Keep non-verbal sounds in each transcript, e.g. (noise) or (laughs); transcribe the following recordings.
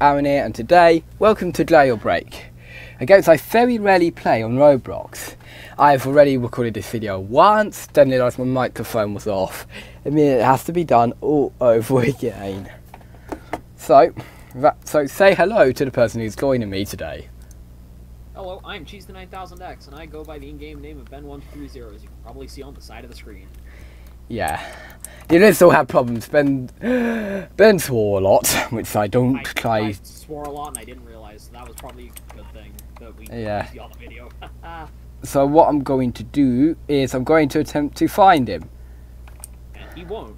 Aaron here and today, welcome to Jailbreak. A game I very rarely play on Roblox. I have already recorded this video once, then realised my microphone was off. I mean it has to be done all over (laughs) again. So, that, so say hello to the person who's joining me today. Hello, I'm Cheatster9000X, and I go by the in-game name of Ben130, as you can probably see on the side of the screen. Yeah. You did still have problems. Ben Ben swore a lot, which I don't I, try. I swore a lot, and I didn't realize that was probably a good thing that we Yeah. see on the video. (laughs) So what I'm going to do is I'm going to attempt to find him. and he won't.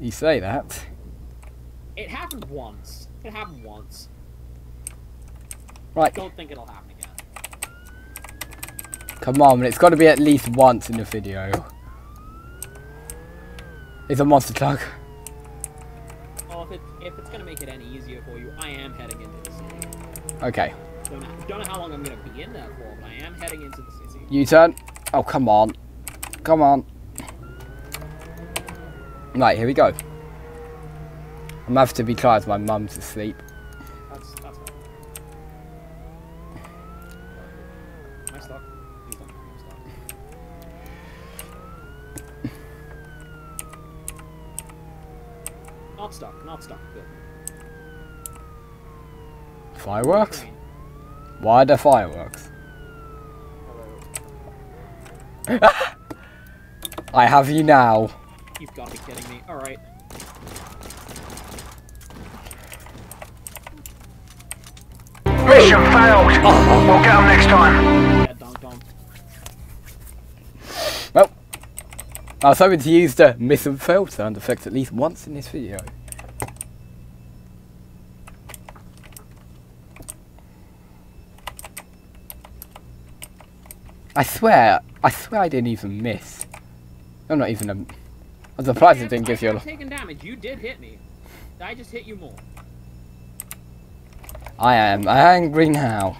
You say that. It happened once. It happened once. Right, Don't think it'll happen again. come on, it's got to be at least once in the video. It's a monster truck. Well, if, it, if it's gonna make it any easier for you, I am heading into the city. Okay, Don't know, don't know how long I'm gonna be in there for, but I am heading into the city. U-turn. Oh, come on. Come on. Right, here we go. I'm gonna have to be quiet as my mum's asleep. That's that's fine. Am I stuck? Please don't tell me I'm stuck. Not stuck, not stuck. Good. Fireworks? Why are there fireworks? Hello. (laughs) I have you now. You've got to be kidding me. Alright. Mission failed. We'll get them next time. Yeah, donk donk. Well, I was hoping to use the miss and sound effect at least once in this video. I swear, I swear I didn't even miss. I'm not even a... I'm surprised it didn't give you a... I'm taking damage. You did hit me. I just hit you more. I am angry now.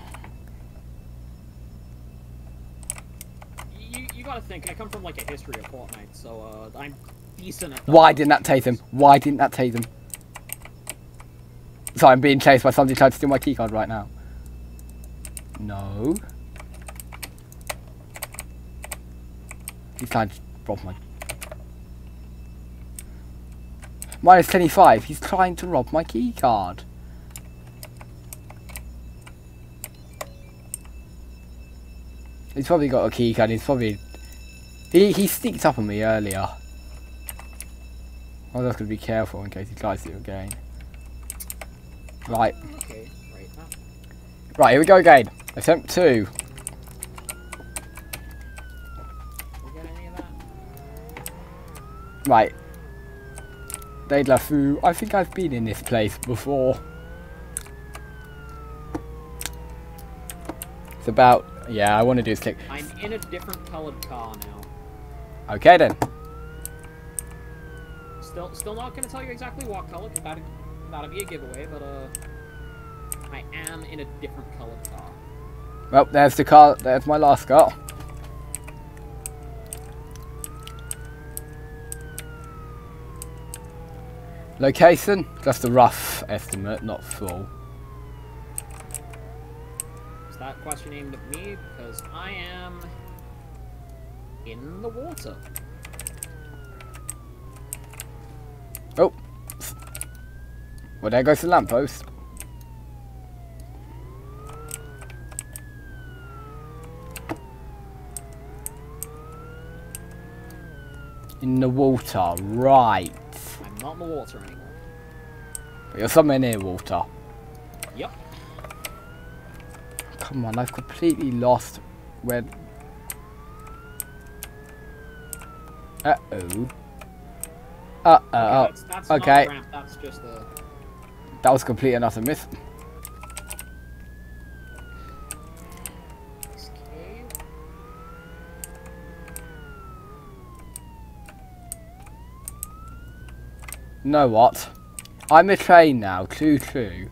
You, you gotta think, I come from like a history of Fortnite, so uh, I'm decent at Why didn't that tase him? Why didn't that tase him? Sorry, I'm being chased by somebody trying to steal my keycard right now. No. He's trying to rob my... Minus 25. He's trying to rob my keycard. He's probably got a keycard. He's probably... He, he sneaked up on me earlier. I was just going to be careful in case he tries to again. Right. Okay, right. Right, here we go again. Attempt two. we get any of that? Right. De La Fou. I think I've been in this place before. It's about... Yeah, I want to do this click. I'm in a different colored car now. Okay then. Still, still not gonna tell you exactly what color, 'cause that'd, that'd be a giveaway, but uh, I am in a different colored car. Well, there's the car. There's my last car. Location? Just a rough estimate, not full. Is that question aimed at me? Because I am in the water. Oh. Well, there goes the lamppost. In the water, right. Not in the water anymore. But you're somewhere near water. Yep. Come on, I've completely lost where... Uh-oh. Uh-oh. Oh, that's, that's okay. Ramp, that's just a. that was complete and utter miss. this cave. Know what? I'm a train now, true true.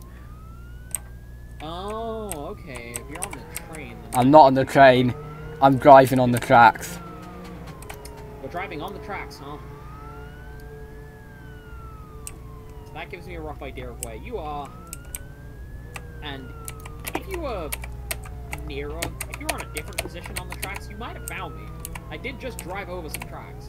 Oh, okay. If you're on the train, then I'm not on the train. I'm driving on the tracks. we're driving on the tracks, huh? So that gives me a rough idea of where you are. And if you were nearer, if you were on a different position on the tracks, you might have found me. I did just drive over some tracks.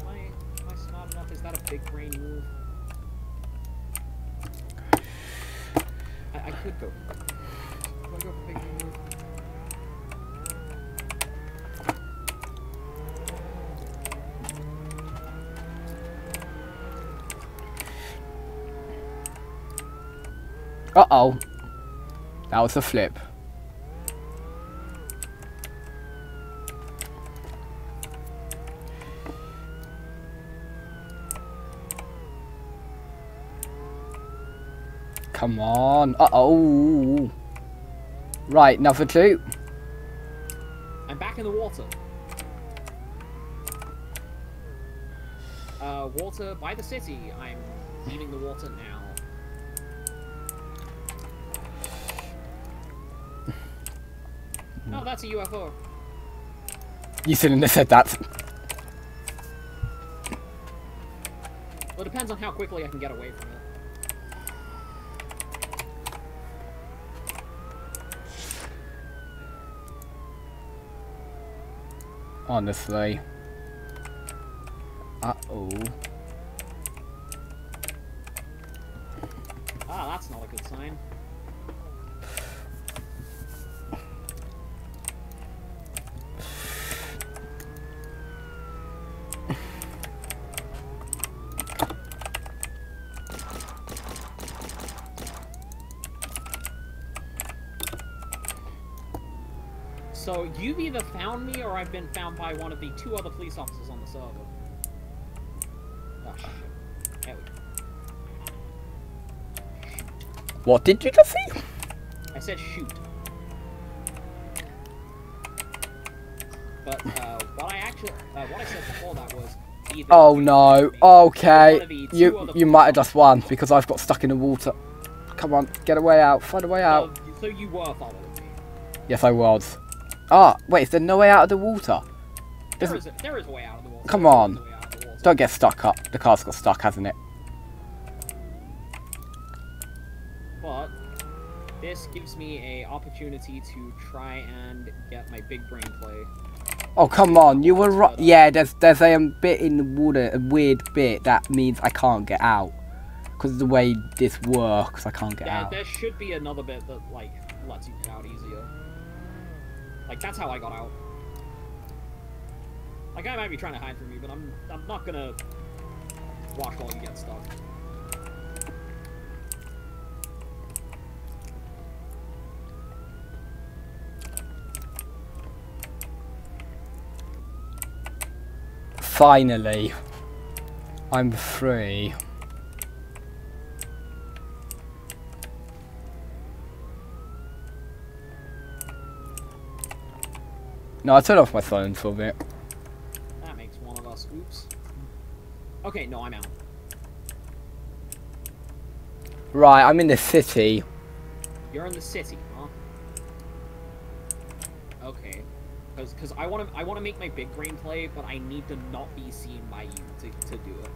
Am I, am I smart enough? Is that a big brain move? I, I could go. Could I go for big brain move? Uh oh. That was a flip. Come on. Uh oh. Right, number two. I'm back in the water. Uh, water by the city. I'm leaving the water now. Oh, that's a UFO. You shouldn't have said that. Well, it depends on how quickly I can get away from it. Honestly. Uh oh. Ah, that's not a good sign. So you've either found me or I've been found by one of the two other police officers on the server. Oh shit. There we go. What did you just see? I said shoot. But uh, what I actually, uh, what I said before that was. Oh no. Okay. one of the two You you might have just won because I've got stuck in the water. Come on, get a way out. Find a way out. So you were following me. Yes, I was. Ah, wait, is there no way out of the water? There is, a, there is a way out of the water. Come on. a way out of the water. Don't get stuck up. The car's got stuck, hasn't it? But this gives me a opportunity to try and get my big brain play. Oh come on, you were right. Yeah, there's there's a um, bit in the water, a weird bit that means I can't get out because the way this works. I can't get There, out. there should be another bit that like lets you get out easier. Like that's how I got out. Like guy might be trying to hide from me, but I'm I'm not gonna watch while you get stuck. Finally, I'm free. No, I turned off my phone for a bit. That makes one of us. Oops. Okay, no, I'm out. Right, I'm in the city. You're in the city, huh? Okay. Because I want to I want to make my big brain play, but I need to not be seen by you to, to do it.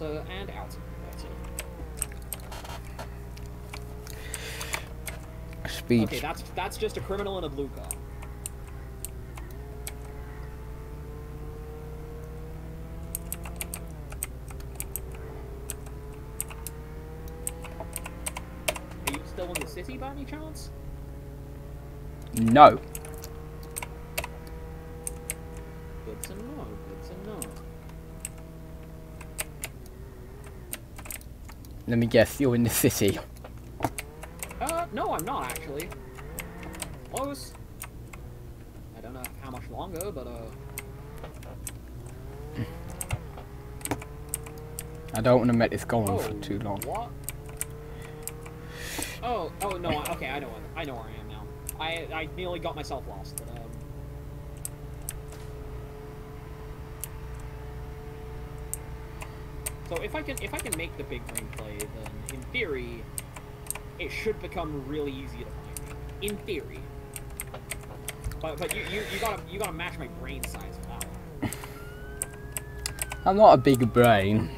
Water and out. Speech. Okay, that's that's just a criminal in a blue car. Are you still in the city by any chance? No. Good to know. Good to know. Let me guess, you're in the city. Uh, no, I'm not actually. Close. I don't know how much longer, but uh, I don't want to make this go on oh, for too long. What? Oh, oh no. Okay, I know. where- I know where I am now. I I nearly got myself lost. But, um, So if I can if I can make the big brain play, then in theory, it should become really easy to find me. In theory. But but you, you, you gotta you gotta match my brain size for that one. I'm not a big brain,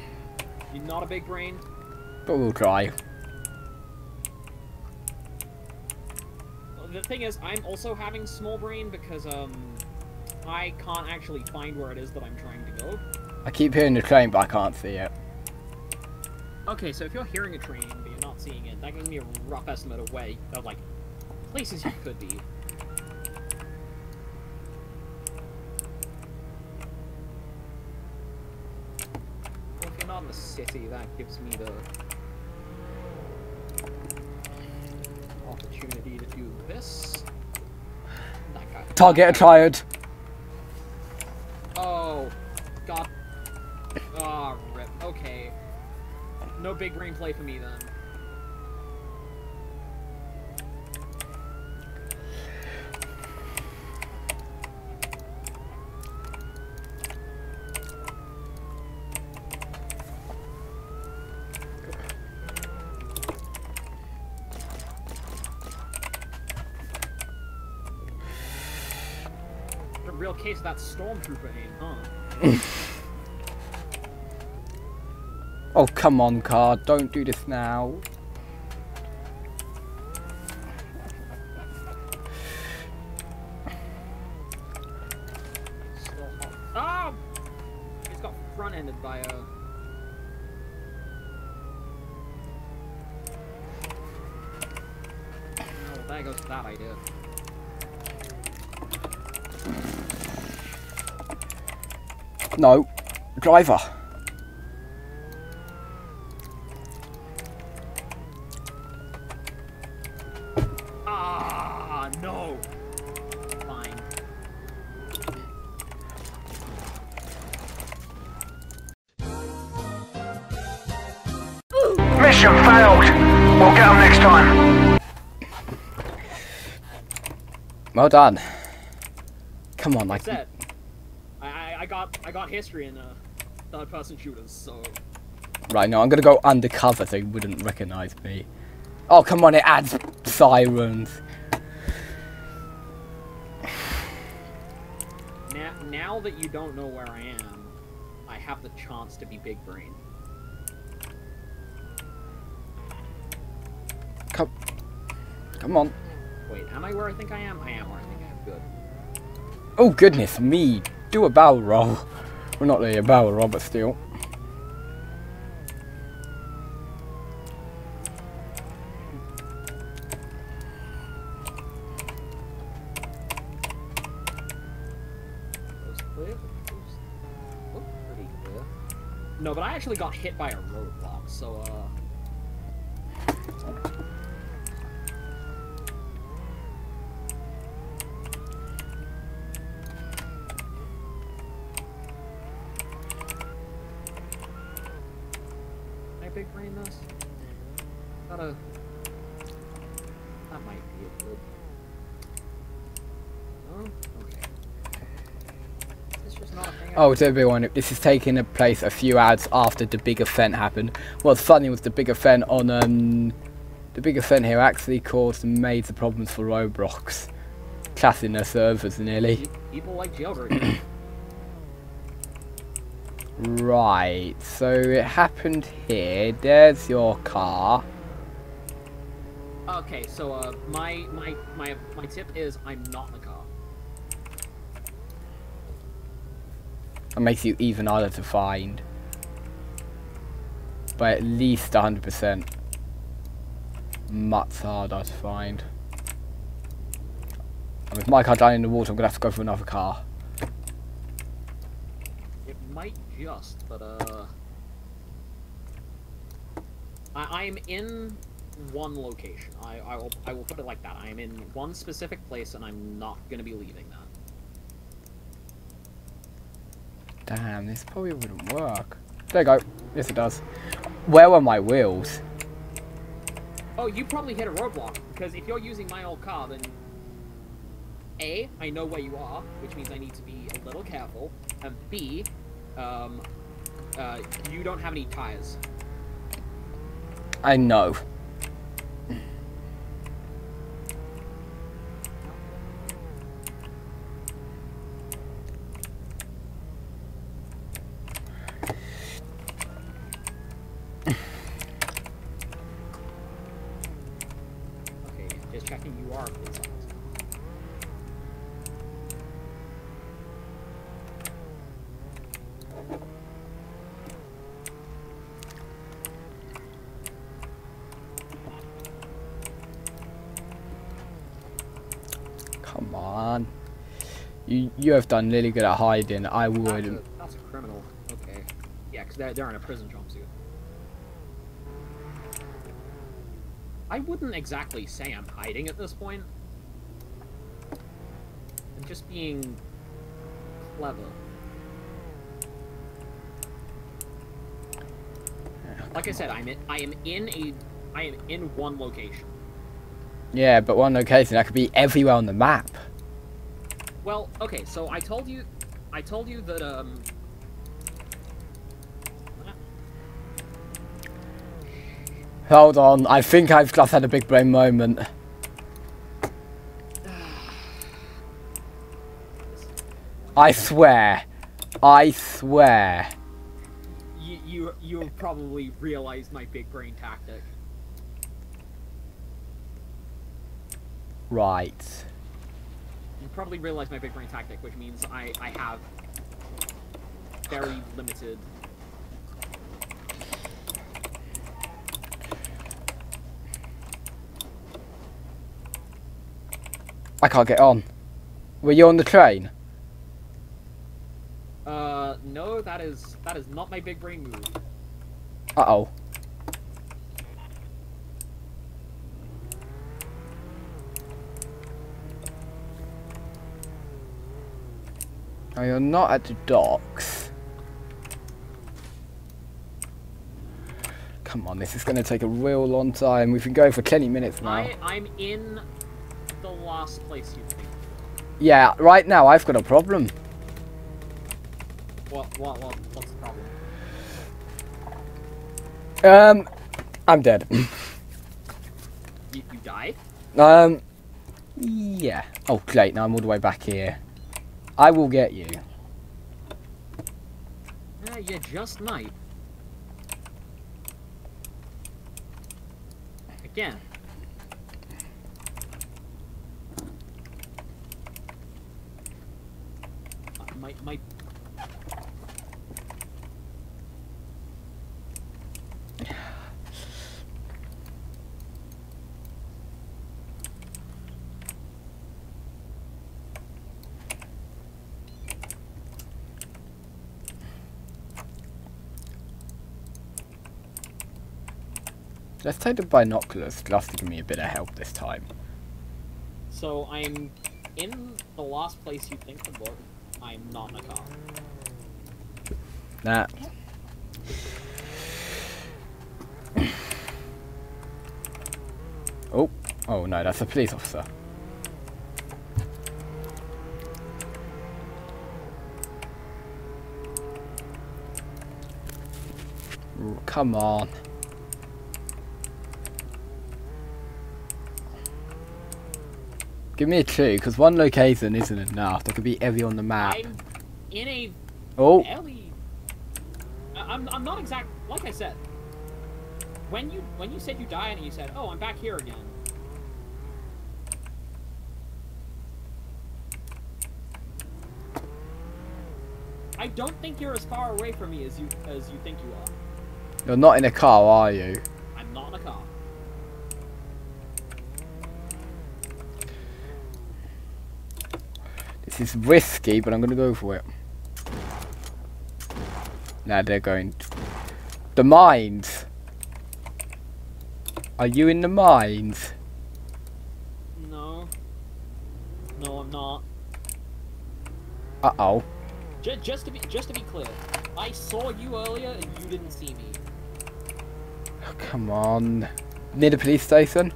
You're not a big brain. but we'll try. The thing is, I'm also having small brain because um, I can't actually find where it is that I'm trying to go. I keep hearing the train, but I can't see it. Okay, so if you're hearing a train but you're not seeing it, that gives me a rough estimate of way of like places you could be. Well, if you're not in the city, that gives me the opportunity to do this. Target tired. Oh, God. Ah, rip. Okay. No big brain play for me then. A real case of that stormtrooper aim, huh? (laughs) Oh, come on, car. Don't do this now. Ah! It's got front-ended by a... Oh, there goes that idea. No. Driver. Ah, no! Fine. Mission failed. We'll get them next time. Well done. Come on, like. Said, I, I, I got I got history in uh, third-person shooters, so Right, now I'm gonna go undercover so he wouldn't recognize me. Oh, come on, it adds sirens. Now that you don't know where I am, I have the chance to be big brain. Come. Come on. Wait, am I where I think I am? I am where I think I am. Good. Oh, goodness me. Do a barrel roll. Well, not really a barrel roll, but still. Those clear. Those look pretty clear. No, but I actually got hit by a roadblock, so uh. Can I big brain this? Gotta. That might be a good. No? Okay. It's just not a thing. I Oh, to everyone, this is taking place a few hours after the big event happened. What's funny was the big event on, um, the big event here actually caused major problems for Roblox. Classing their servers nearly. Pe- People like. (coughs) Right, so it happened here. There's your car. okay, so uh, my my my my tip is I'm not in the car. That makes you even harder to find. By at least 100%. Much harder to find. And with my car down in the water, I'm going to have to go for another car. It might just, but uh, I I'm in one location. I I will I will put it like that. I am in one specific place, and I'm not gonna be leaving that. Damn, this probably wouldn't work. There you go. Yes, it does. Where were my wheels? Oh, you probably hit a roadblock because if you're using my old car, then A, I know where you are, which means I need to be a little careful, and B, um, uh, you don't have any tires. I know. Okay, just checking you are a police officer. Come on. You you have done really good at hiding. I That's a, that's a criminal. Okay. Yeah, because they're, they're in a prison jumpsuit. I wouldn't exactly say I'm hiding at this point. I'm just being clever. Like I said, I'm in, I am in a I am in one location. Yeah, but one location that could be everywhere on the map. Well, okay, so I told you I told you that um Hold on, I think I've just had a big brain moment. I swear. I swear. you you you probably realized my big brain tactic. Right. You probably realize my big brain tactic, which means I, I have very limited. I can't get on. Were you on the train? Uh, no, that is that is not my big brain move. Uh oh. Oh, you're not at the docks. Come on, this is going to take a real long time. We've been going for 20 minutes now. I I'm in the last place you think. Yeah, right now I've got a problem. What what what what's the problem? Um, I'm dead. (laughs) You you died? um, yeah. Oh, great. Now I'm all the way back here. I will get you. Yeah, you just might. Again. My my Let's take the binoculars just to give me a bit of help this time. So I'm in the last place you think to look. I'm not in a car. Nah. (coughs) oh, oh no, that's a police officer. Ooh, Come on. Give me a clue, because one location isn't enough. There could be every on the map. I'm in a Oh. I- I'm I'm not exact. Like I said, when you when you said you died and you said, "Oh, I'm back here again." I don't think you're as far away from me as you as you think you are. you're not in a car, are you? I'm not in a car. This is risky, but I'm gonna go for it. Now they're going. The mines. Are you in the mines? No. No, I'm not. Uh oh. Just, just to be just to be clear, I saw you earlier and you didn't see me. Come on. Near the police station?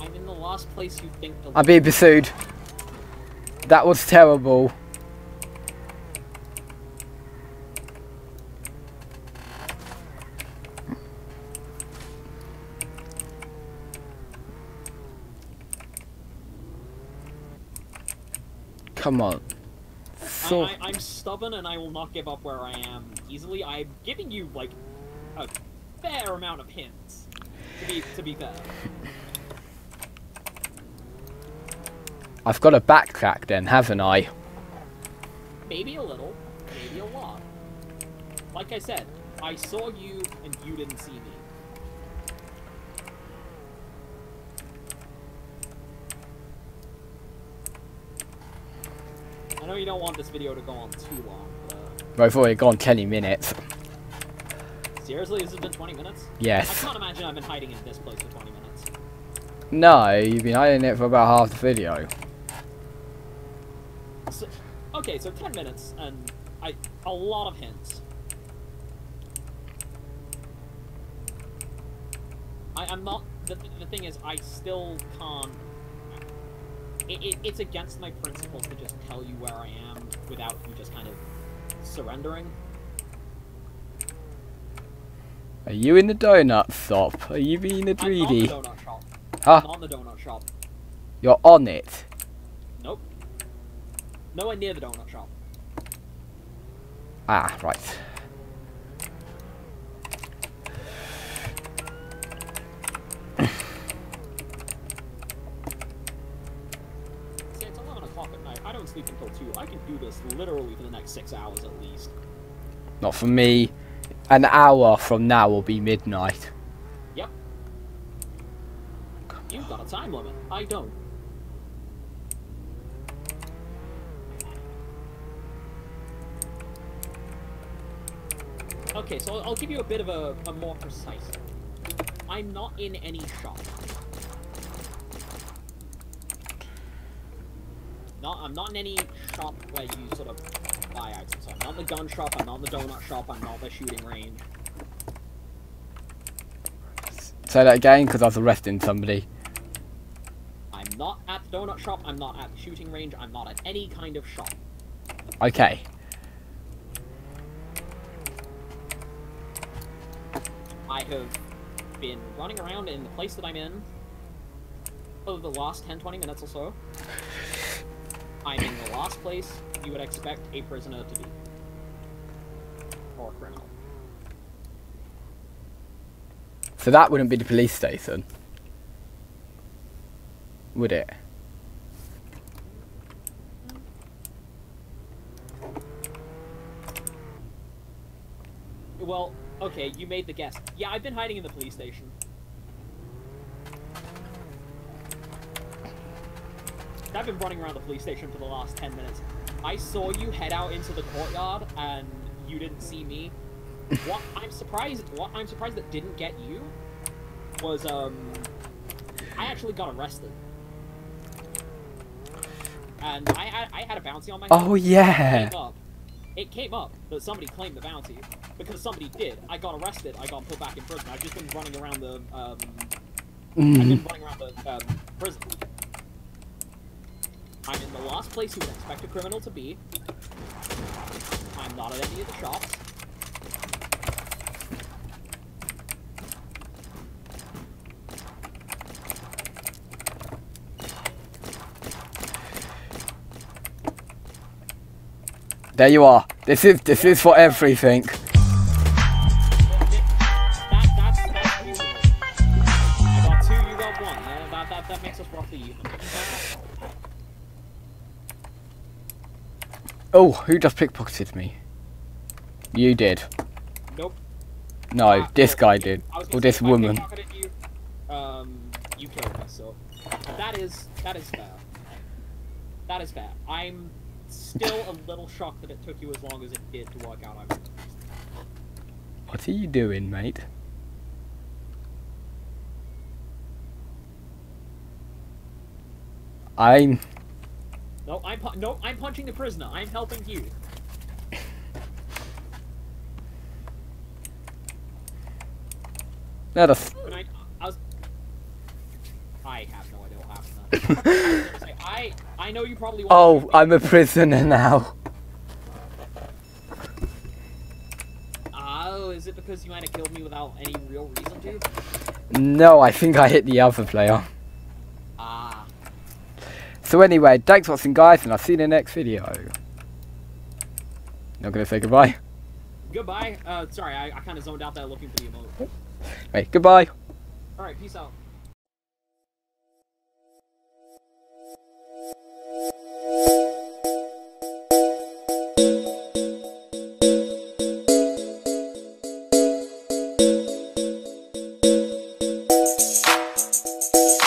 I'm in the last place you think to I'm being pursued. That was terrible. Come on. So, I, I'm stubborn and I will not give up where I am easily. I'm giving you like a fair amount of hints. To be to be fair. I've got to backtrack then, haven't I? Maybe a little, maybe a lot. Like I said, I saw you and you didn't see me. I know you don't want this video to go on too long, but I've already gone 20 minutes. seriously, this has been 20 minutes? Yes. I can't imagine I've been hiding in this place for 20 minutes. No, you've been hiding it for about half the video. Okay, so 10 minutes and I a lot of hints. I, I'm not. The, the thing is, I still can't. It, it, it's against my principles to just tell you where I am without you just kind of surrendering. Are you in the donut shop? Are you being a I'm greedy? not the donut shop. Huh? I'm not the donut shop. You're on it. Nowhere near the donut shop. Ah, right. See, it's 11 o'clock at night. I don't sleep until 2. I can do this literally for the next 6 hours at least. Not for me. An hour from now will be midnight. Yep. You've got a time limit. I don't. Okay, so I'll- I'll give you a bit of a, a more precise. I'm not in any shop. Not, I'm not in any shop where you sort of buy items. So I'm not in the gun shop, I'm not in the donut shop, I'm not the shooting range. Say that again, because I was arresting somebody. I'm not at the donut shop, I'm not at the shooting range, I'm not at any kind of shop. Okay. I have been running around in the place that I'm in for the last 10 20 minutes or so. I'm in the last place you would expect a prisoner to be. Or a criminal. So that wouldn't be the police station. Would it? Well, okay, you made the guess. Yeah, I've been hiding in the police station. I've been running around the police station for the last 10 minutes. I saw you head out into the courtyard and you didn't see me. What (laughs) I'm surprised what I'm surprised that didn't get you was um I actually got arrested. And I had I had a bounty on my head Oh yeah. It came up that somebody claimed the bounty because somebody did. I got arrested. I got put back in prison. I've just been running around the. Um, I've Mm. been running around the um, prison. I'm in the last place you would expect a criminal to be. I'm not at any of the shops. There you are. This is this is for everything. Oh, who just pickpocketed me? You did. Nope. No, Uh, this guy did. Or this woman. You, um, you killed me, so that is that is fair. That is fair. I'm still a little shocked that it took you as long as it did to work out. I was What are you doing, mate? I'm no, I'm no, I'm punching the prisoner. I'm helping you. no, that's And I, uh, I was. I have no idea what happened. (laughs) I I know you probably. want oh. I'm a prisoner now. Oh, is it because you might have killed me without any real reason to? No, I think I hit the other player. Ah. So anyway, thanks for watching guys, and I'll see you in the next video. Not gonna say goodbye. Goodbye. Uh, sorry, I, I kind of zoned out that looking for the emote. Wait, goodbye. All right, peace out.